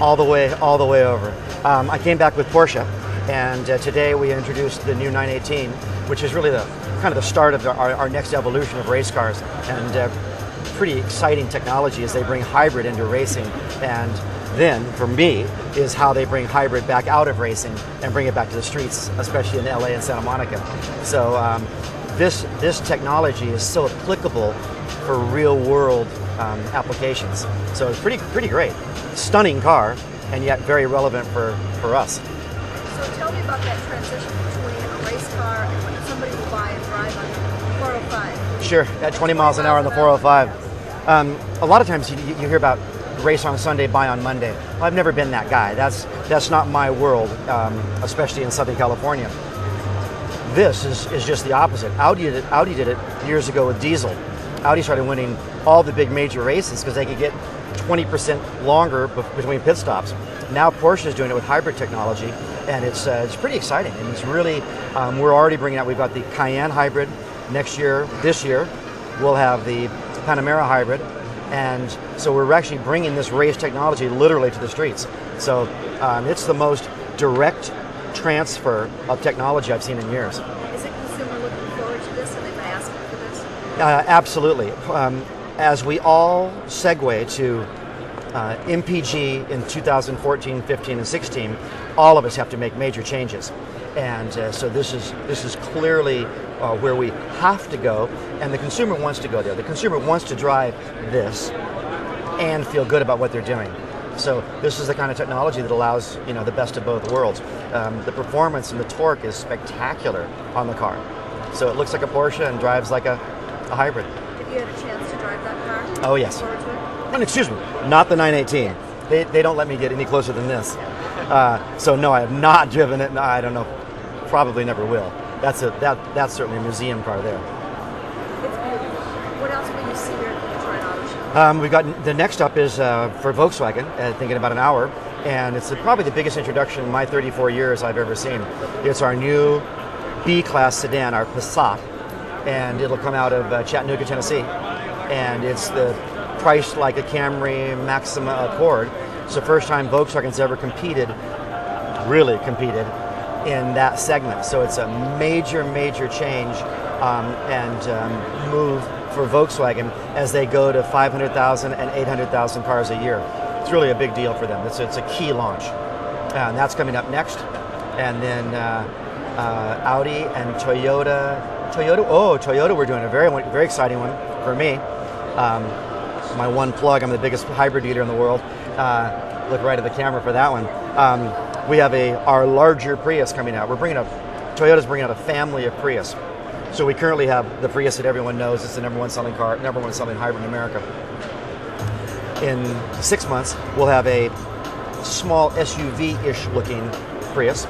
All the way, all the way over. Um, I came back with Porsche, and uh, today we introduced the new 918, which is really the kind of the start of the, our, our next evolution of race cars, and uh, pretty exciting technology as they bring hybrid into racing. And then, for me, is how they bring hybrid back out of racing and bring it back to the streets, especially in LA and Santa Monica. So um, this this technology is so applicable for real world um, applications. So it's pretty pretty great, stunning car, and yet very relevant for for us. So tell me about that transition between a race car and what somebody will buy and drive on the 405. Sure, at 20 miles an hour on the 405. Um, a lot of times you, you hear about race on Sunday, buy on Monday. Well, I've never been that guy. That's that's not my world, um, especially in Southern California. This is, is just the opposite. Audi did, it, Audi did it years ago with diesel. Audi started winning all the big major races because they could get 20% longer be- between pit stops. Now Porsche is doing it with hybrid technology, and it's uh, it's pretty exciting. And it's really um, we're already bringing out. We've got the Cayenne hybrid next year. This year, we'll have the Panamera hybrid, and so we're actually bringing this race technology literally to the streets. So um, it's the most direct transfer of technology I've seen in years. Is it consumer looking forward to this? Are they asking for this? Uh, absolutely. Um, as we all segue to uh, MPG in 2014, 15, and 16, all of us have to make major changes. And uh, so this is this is clearly uh, where we have to go, and the consumer wants to go there. The consumer wants to drive this and feel good about what they're doing. So this is the kind of technology that allows you know the best of both worlds. Um, the performance and the torque is spectacular on the car. So it looks like a Porsche and drives like a, a hybrid. Have you had a chance to drive that car? Oh, yes. Looking forward to it? And excuse me, not the 918. They, they don't let me get any closer than this. Uh, so no, I have not driven it. No, I don't know. Probably never will. That's a that that's certainly a museum car there. What else will you see here at the Detroit Auto Show? Um, we've got the next up is uh, for Volkswagen. I think in about an hour, and it's probably the biggest introduction in my 34 years I've ever seen. It's our new B-class sedan, our Passat, and it'll come out of uh, Chattanooga, Tennessee, and it's the priced like a Camry Maxima Accord. It's the first time Volkswagen's ever competed, really competed, in that segment. So it's a major, major change um, and um, move for Volkswagen as they go to 500,000 and 800,000 cars a year. It's really a big deal for them. It's, it's a key launch. And that's coming up next. And then uh, uh, Audi and Toyota. Toyota, oh, Toyota, we're doing a very, very exciting one for me. Um, my one plug, I'm the biggest hybrid dealer in the world. Uh, look right at the camera for that one. Um, we have a our larger Prius coming out. We're bringing a Toyota's bringing out a family of Prius. So we currently have the Prius that everyone knows. It's the number one selling car, number one selling hybrid in America. In six months, we'll have a small SUV-ish looking Prius,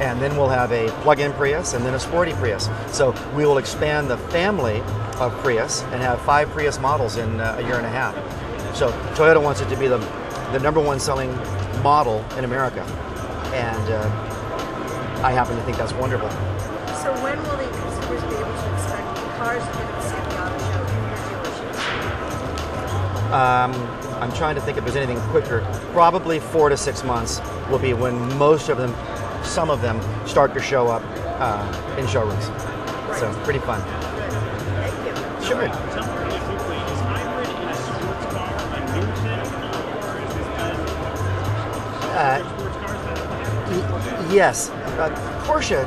and then we'll have a plug-in Prius, and then a sporty Prius. So we will expand the family of Prius and have five Prius models in uh, a year and a half. So Toyota wants it to be the the number one selling model in America, and uh, I happen to think that's wonderful. So when will the consumers be able to expect the cars that they're going to see at the auto show in your dealerships? Um, I'm trying to think if there's anything quicker. Probably four to six months will be when most of them, some of them, start to show up uh, in showrooms. So pretty fun. Thank you. Sure. Tell me really quickly, is hybrid in a sports car a new technology or is this kind of Uh, sports cars Yes, uh, Porsche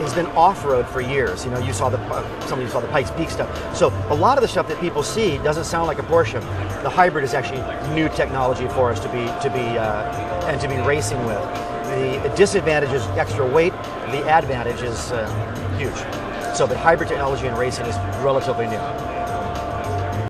has been off-road for years. You know, you saw the uh, some of you saw the Pikes Peak stuff. So a lot of the stuff that people see doesn't sound like a Porsche. The hybrid is actually new technology for us to be to be uh, and to be racing with. The disadvantage is extra weight. The advantage is uh, huge. So, but hybrid technology in racing is relatively new.